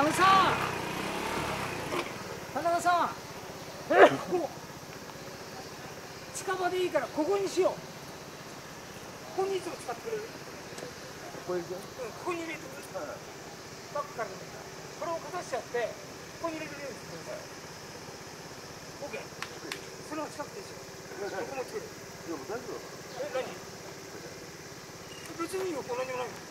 あのさ田中さん近場でい。い。からここにしようここにい。つも使ってくれるこれでうんここに入れてくれるバックからでもい。い。からこれをかざしちゃってここに入れてくれるんですよはい。OK それは近くてい。い。ですよここも作るでも大丈夫だえ何別にい。い。よこれ何もない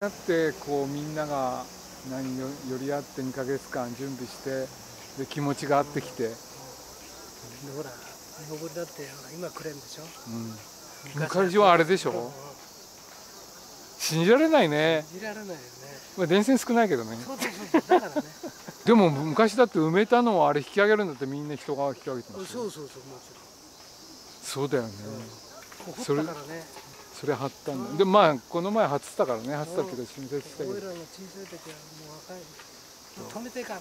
なってこうみんなが何よ寄り合って2ヶ月間準備してで気持ちが合ってきて、うん、でほらだって今くれんでしょ？昔は。あれでしょ、うんうん信じられないね。信じられないよね。まあ電線少ないけどね。そうそうそうそうだからね。でも昔だって埋めたのはあれ引き上げるんだってみんな人が引き上げてそうますそうそうもちそうだよね、ろん。こそれそれ張ったんだ。でまあこの前張ってたからね。張ってたけど新設したけど。俺らが小さい時はもう若い。止めてから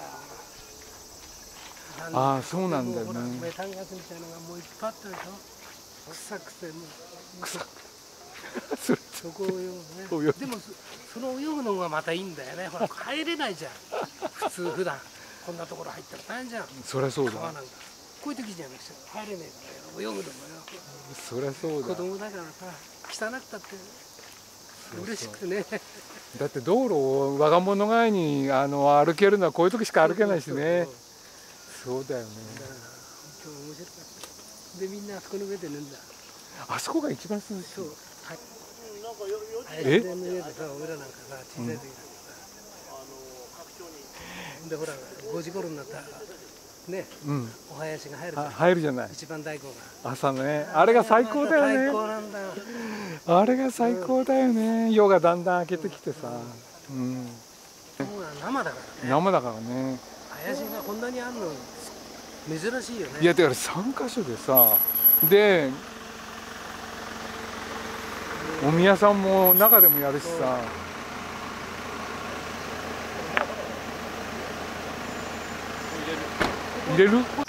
ああそうなんだよね。メタンガスみたいなのがもういっぱいあったでしょ。臭くてもう臭それそこを泳ぐねでもそその泳ぐのがまたいいんだよね。ほら入れないじゃん。普通普段。こんなところ入ったら大変じゃん。そりゃそうだ。川なんかこういう時じゃなくて入れねえからよ泳ぐのもよ。そりゃそうだ。子供だからさ汚くたって嬉しくてねだって道路を我が物買いにあの歩けるのはこういう時しか歩けないしね。そうそう。だよね。だから本当面白かった。でみんなあそこの上で寝るんだ。あそこが一番涼しい。そう。はい。え？林田の上でさ俺らなんかさ小さい時なんかさ、でほら5時頃になったらねうん。お囃子が入るじゃあん入るじゃない。一番大根が。朝ね。あれが最高だ最よね。高なんだよ。あれが最高だよね。夜がだんだん明けてきてさ。うん。もう生だからね。生だからね。囃子がこんなにあるの珍しいよね。いやだから3箇所でさでお宮さんも中でもやるしさ。入れる Il est loup.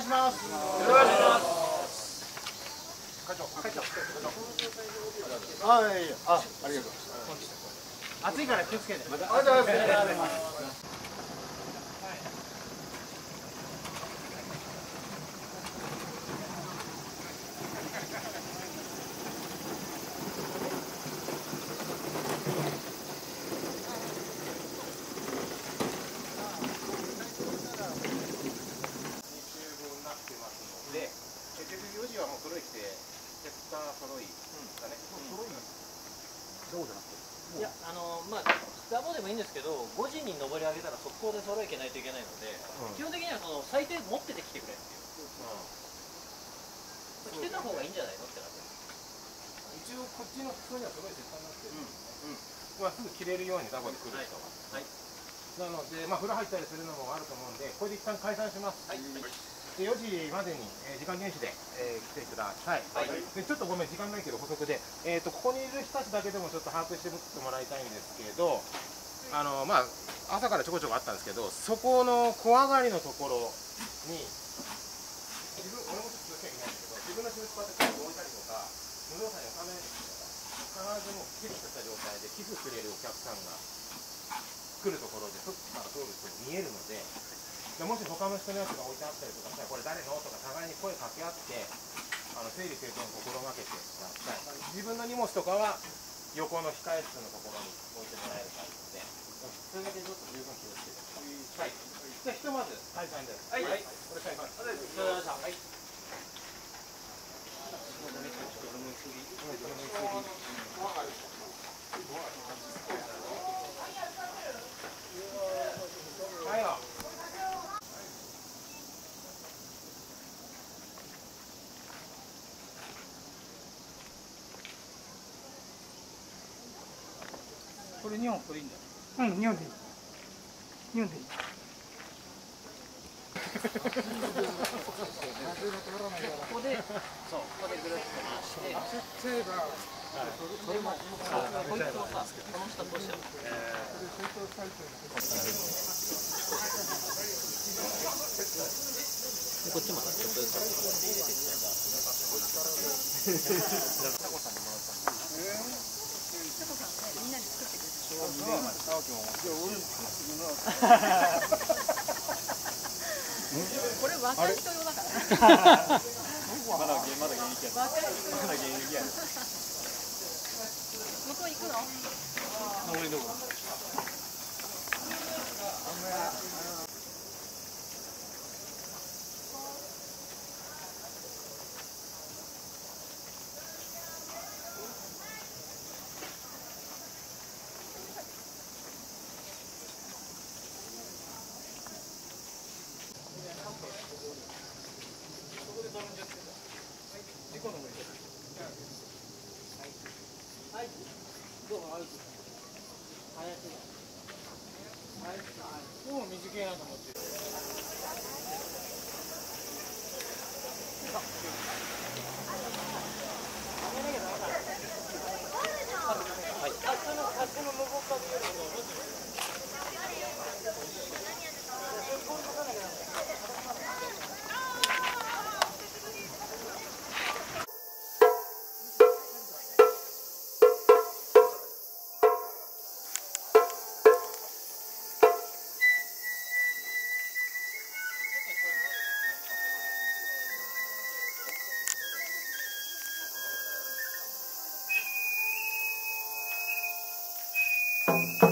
願いします。お願いします。課長課長あい。いあありがとう暑いから気をつけて。ありがとうございますで、結局4時はもう揃えて、お客さん揃いだね。揃いどうじゃなくて。いや、あのまあ、ダボでもいいんですけど、5時に登り上げたら速攻で揃えいけないといけないので、基本的にはその最低持っててきてくれっていう、着てた方がいいんじゃないのってなって一応こにはすごい絶対になってる。うん。まあすぐ着れるようにダボで来る人が。はい。なので、まあ風呂入ったりするのもあると思うんで、これで一旦解散します。はい。で4時までに、えー時間厳守で、えー来てください、でちょっとごめん時間ないけど補足で、えー、とここにいる人たちだけでもちょっと把握してもらいたいんですけどあのまあ朝からちょこちょこあったんですけどそこの小上がりのところに自分俺もちょっと気をつけなきゃいけないんですけど自分の私物パッド置いたりとか無造作にお金必ずもうきれいにした状態で寄付くれるお客さんが来るところで外から通る人に見えるのででもし他の人のやつが置いてあったりとかしたらこれ誰の？とか互いに声かけ合ってあの整理整頓を心がけてください。自分の荷物とかは横の控え室のところに置いてもらえる感じで。それだけちょっと十分気をつけてはい。じゃあひとまず解散ですはい、はい、これ解散はい。はい。よこれ2本これいいんだ。ようん2本でいい。2本でいい。こいつをさこの下としてこっちもさちょっとずつ入れていくんだこれ若い人用だからね。まだまだ現役や。まだ現役や向こう行くの？俺どこもう短いなと思ってお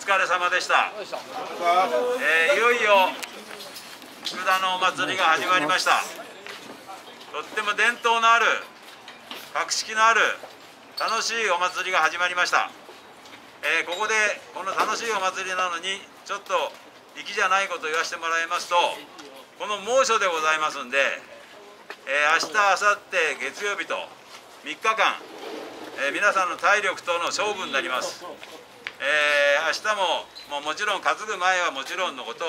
疲れ様でした。えーいよいよ福田のお祭りが始まりました。とっても伝統のある格式のある楽しいお祭りが始まりました。えーここでこの楽しいお祭りなのにちょっと粋じゃないことを言わせてもらいますとこの猛暑でございますんで、えー明日明後日月曜日と3日間、えー皆さんの体力との勝負になります。えー明日もももちろん担ぐ前はもちろんのこと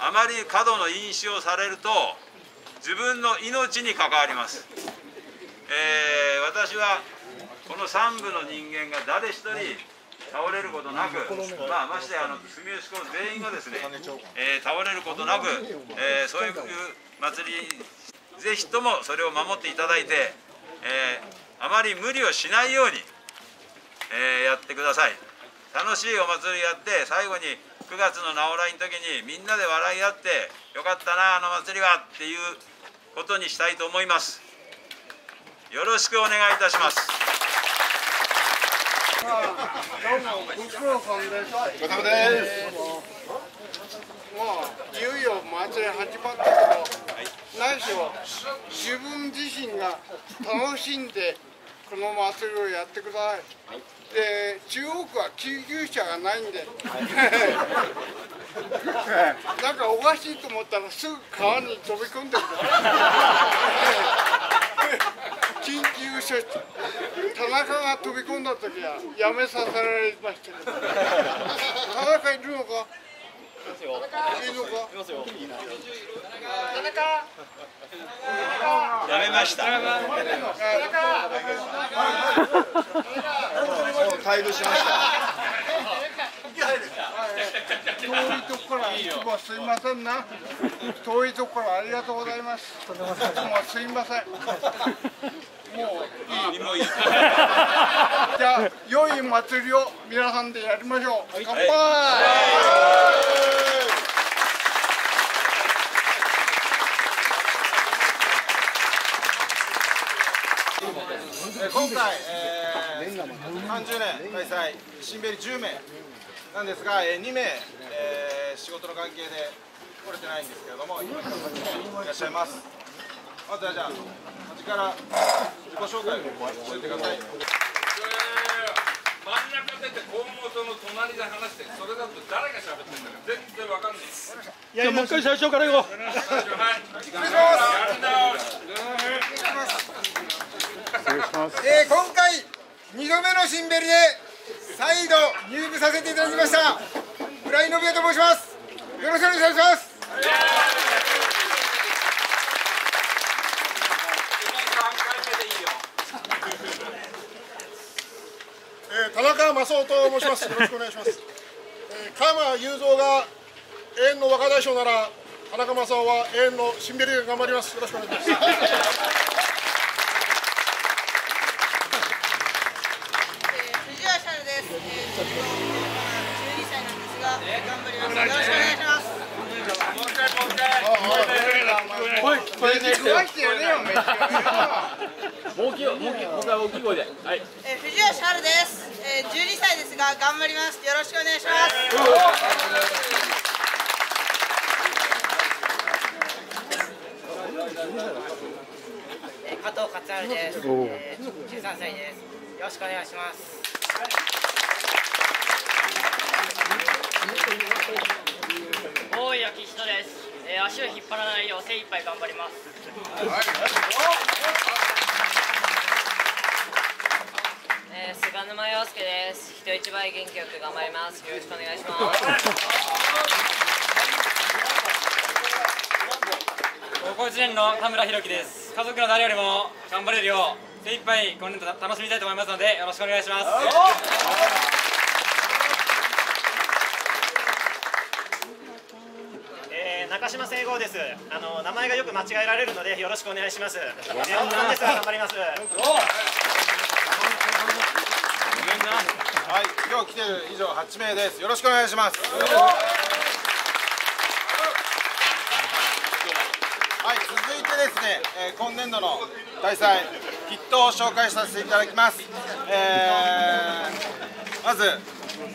あまり過度の飲酒をされると自分の命に関わります、えー私はこの3部の人間が誰一人倒れることなく、まあ、ましてあの住吉校全員がですね、えー倒れることなく、えーそういう祭りぜひともそれを守っていただいて、えあまり無理をしないように、えやってください。楽しいお祭りやって最後に9月の直来の時にみんなで笑い合ってよかったなあの祭りはっていうことにしたいと思いますよろしくお願いいたしますご苦労さんです。ご苦労です。まあ、いよいよ祭り始まったけど、何しろ自分自身が楽しんでこの祭りをやってください。で、中央区は救急車がないんで、なんかおかしいと思ったらすぐ川に飛び込んでください。緊急処置。田中が飛び込んだ時はやめさせられましたけど田中いるのか？いるのかやめました退部しましたいとこからいつもすいませんな。遠いとこからありがとうございます。いつもすいません。もういい。もういいじゃあ良い祭りを皆さんでやりましょう。乾杯、えー今回、えー、30年開催、新ベリ10名なんですが、えー、2名、えー、仕事の関係で来れてないんですけれども、今8名いらっしゃいます。まずはじゃあ、端から自己紹介をしてってください。真ん中出て河本の隣で話してそれだと誰が喋ってんだか全然わかんない。ですじゃあもう一回最初から行こう。はい。失礼します。失礼します。えー今回2度目の新ベリで再度入部させていただきました村井信也と申しますよろしくお願いしますえー田中正夫と申します。よろしくお願いします。えー、加山雄三が永遠の若大将なら、田中正夫は永遠のシンベリで頑張ります。よろしくお願いします。藤原シャルです。えー、ちょっと12加藤勝春です。えー、13歳です。よろしくお願いします。人です、えー、足を引っ張らないよう精一杯頑張ります、えー、菅沼洋介です。人一倍元気よく頑張ります。よろしくお願いします。高校1年の田村弘樹です。家族の誰よりも頑張れるよう精一杯今年度楽しみたいと思いますのでよろしくお願いしますえー、中島聖吾です。あの名前がよく間違えられるのでよろしくお願いします。頑張ります。はい、今日来てる以上8名です。よろしくお願いします。はい、続いてですね、えー今年度の大祭筆頭を紹介させていただきます。えーまず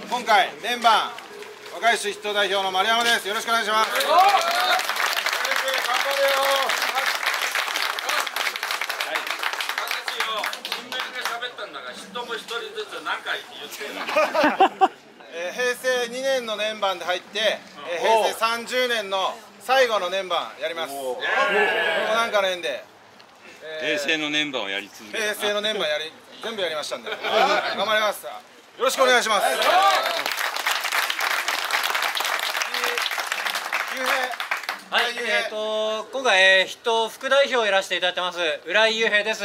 今回メンバー若い市筆頭代表の丸山です。よろしくお願いします。えー平成2年の年番で入って、えー平成30年の最後の年番やります。このなんかの縁で、平成の年番をやり続け平成の年番やり全部やりましたんで、頑張ります。よろしくお願い。します。はい、えっ、と今回、えー、人副代表をやらせていただいてます浦井雄平です。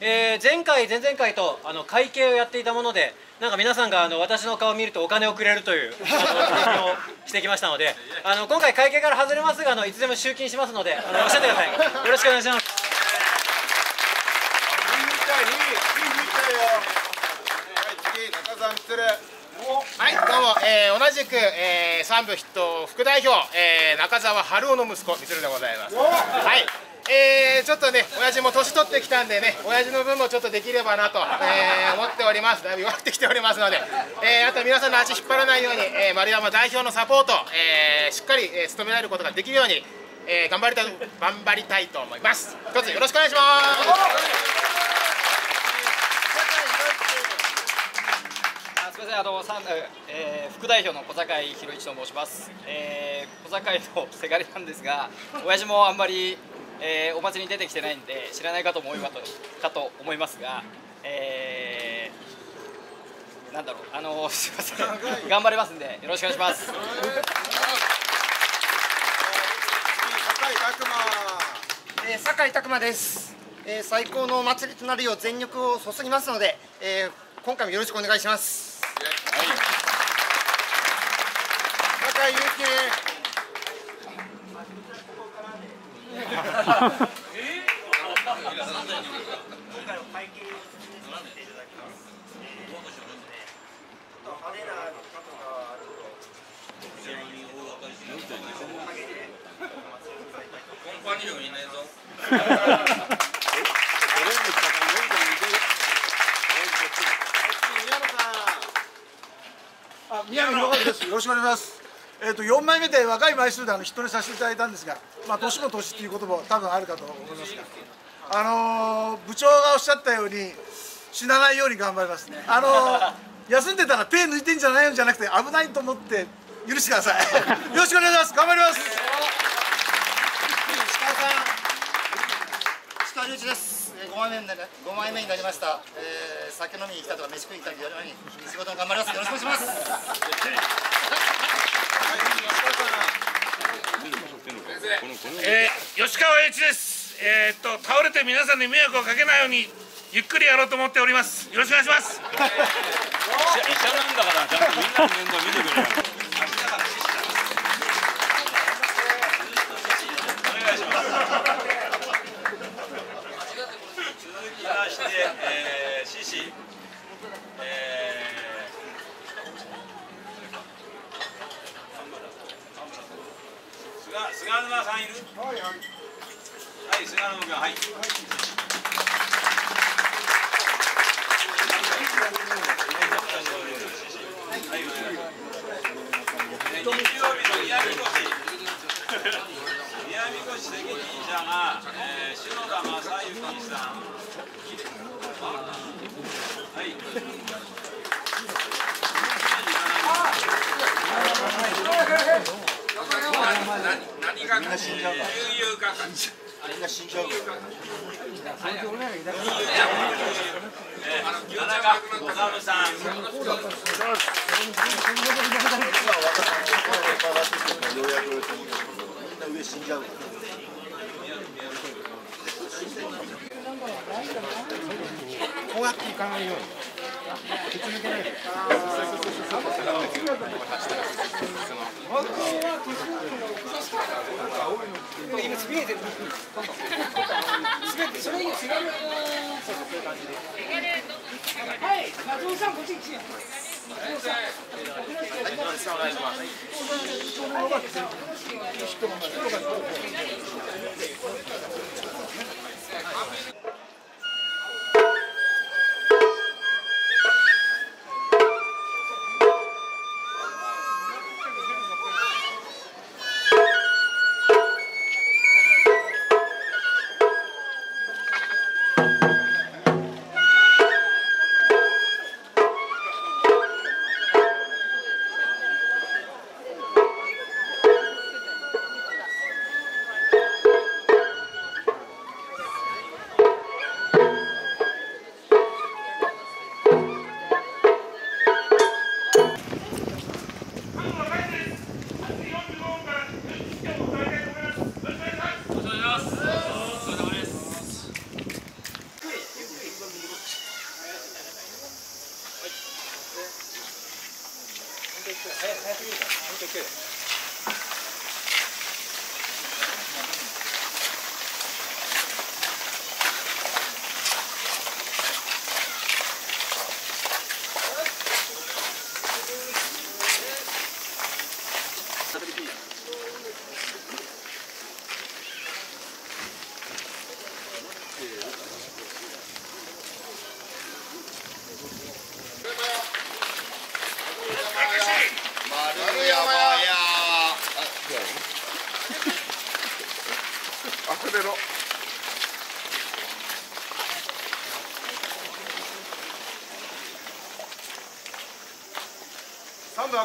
えー前回前々回とあの会計をやっていたものでなんか皆さんがあの私の顔を見るとお金をくれるというあの経験をしてきましたのであの今回会計から外れますがあのいつでも集金しますのであのおっしゃってください。よろしくお願いします。次中澤光はいどうも、えー同じく、えー、三部筆頭副代表、えー中澤春夫の息子光でございます。はい。えー、ちょっとね親父も年取ってきたんでね親父の分もちょっとできればなと、えー思っております。だいぶ弱ってきておりますので、えーあと皆さんの足引っ張らないように、え丸山代表のサポート、えしっかり、え務められることができるように、え頑張りたい頑張りたいと思います。一つよろしくお願いします。すみませんあの三えー副代表の小坂井宏一と申します、えー小坂井のせがれなんですが親父もあんまり、えーお祭りに出てきてないんで知らないかと思いまとかと思いますが、えーなんだろうあの すみません頑張りますんでよろしくお願いします。えー酒井拓磨です、えー最高のお祭りとなるよう全力を注ぎますので、えー今回もよろしくお願いします酒井祐コンパニオンいないぞあ宮野広和です。よろしくお願いします。えっ、と4枚目で若い枚数であのヒットにさせていただいたんですが、まあ年も年っていうことも多分あるかと思いますが、あのー部長がおっしゃったように死なないように頑張ります。あのー 休んでたら手抜いてんじゃないんじゃなくて危ないと思って許してください。よろしくお願いします。頑張ります。石川隆一です、えー、5枚目になり5枚目になりました、えー酒飲みに来たとか飯食いに来たとかよりに仕事も頑張りますよろしくお願いしますえー吉川栄一です。えーっと倒れて皆さんに迷惑をかけないようにゆっくりやろうと思っております。よろしくお願いします。医者なんだからちゃんとみんなの面倒見てくれよお願いします続きまして、えー、獅子、えー、菅沼さんいる？はいはい。はい。菅沼君はい。はい。お願い。しますで日曜日の宮城越宮城越責任者が、えー、篠田正幸さん。はい。何んな死んじゃうから悠々係みんな死んじゃうからえー、田中治さん。上死んじゃうこうやっていかないように今見えてるてそれうはい。松本さんこっち来て松本さんお願いします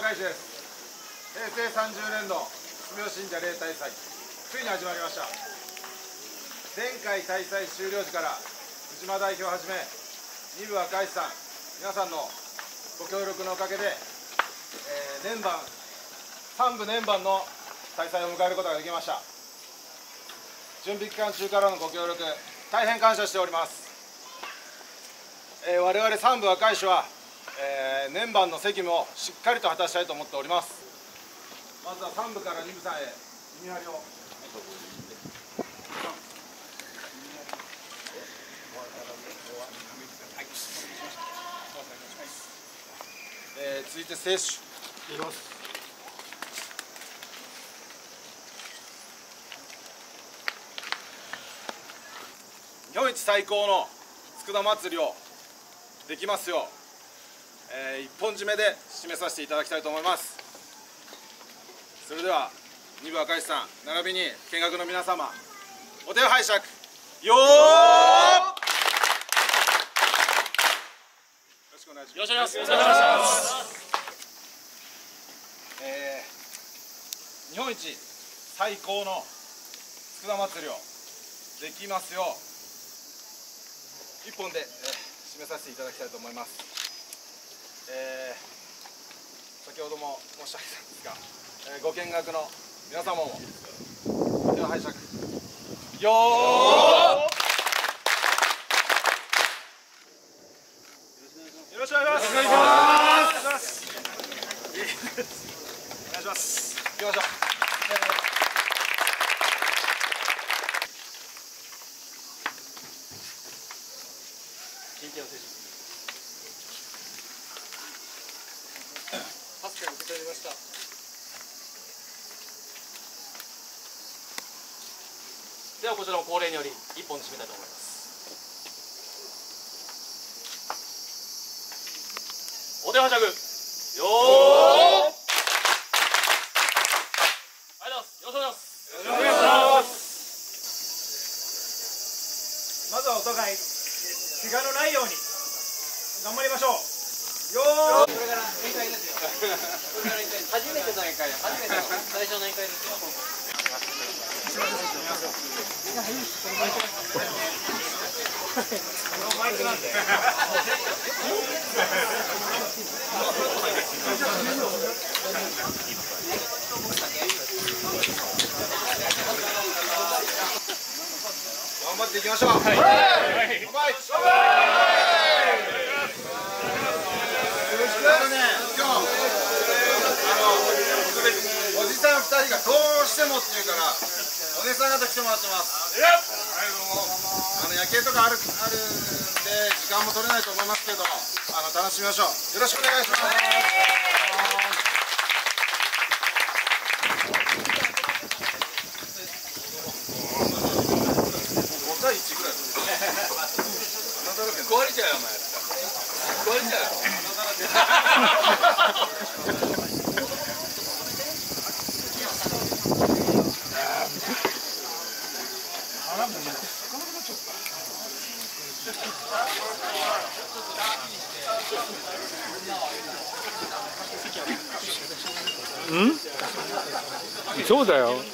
三部若いです。平成30年度住吉神社例大祭。ついに始まりました。前回大祭終了時から藤間代表をはじめ二部若いさん皆さんのご協力のおかげで、えー年番三部年番の大祭を迎えることができました。準備期間中からのご協力大変感謝しております、えー我々三部若い衆は、えー年番の責務をしっかりと果たしたいと思っております。まずは三部から二部さんへ。耳張りを。えー続いて選手日本一最高の佃祭りをできますよう、えー一本締めで締めさせていただきたいと思います。それでは二部赤石さん並びに見学の皆様お手を拝借。よーよろしくお願いします。よろしくお願いします。えー日本一最高の佃祭りをできますよう一本で、えー締めさせていただきたいと思います、えー先ほども申し上げたんですが、えーご見学の皆様もお手を拝借。よー。よろしくお願いします。お願いしますお願いします。行きましょう。パスタ受け取りました。ではこちらも恒例により一本で締めたいと思います。お手はしゃぐよーありがとうございますよろしくお願いしますよろしくお願いしますまずはお互い怪我のないように頑張りましょうよーこれから宴会ですよ。これから宴会初めての宴会よ。初めての最初の宴会ですよ。マイクなんで頑張っていきましょう。はい。乾杯。よろしく。今日あのおじさん二人がどうしてもって言うからお姉さん方来てもらってます。あの夜景とかあるあるんで時間も取れないと思いますけど、あの楽しみましょう。よろしくお願いします。5対1ぐらい壊れちゃうよお前壊れちゃうそうだよ。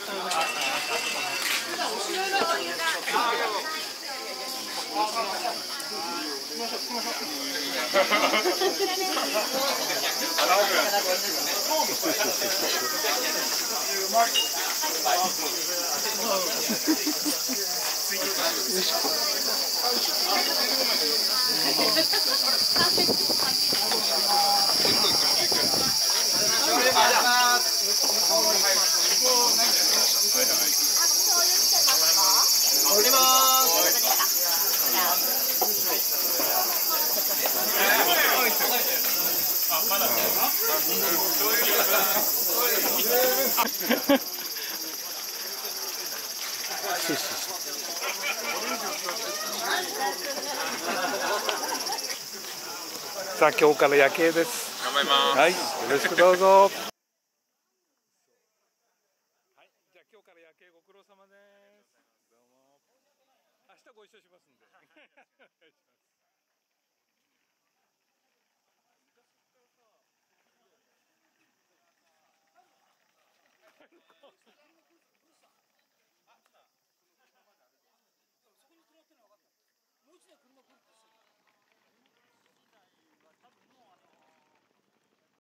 うだよ降 さあ今日から夜景です。はいよろしくどうぞ